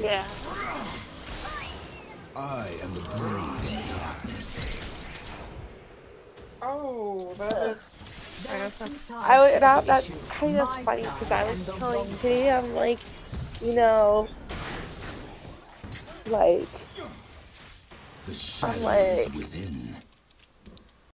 Yeah. I am the brain darkness. Oh, that is kind of. I would, that's kind of funny because I was telling today, I'm like, you know, like, I'm like,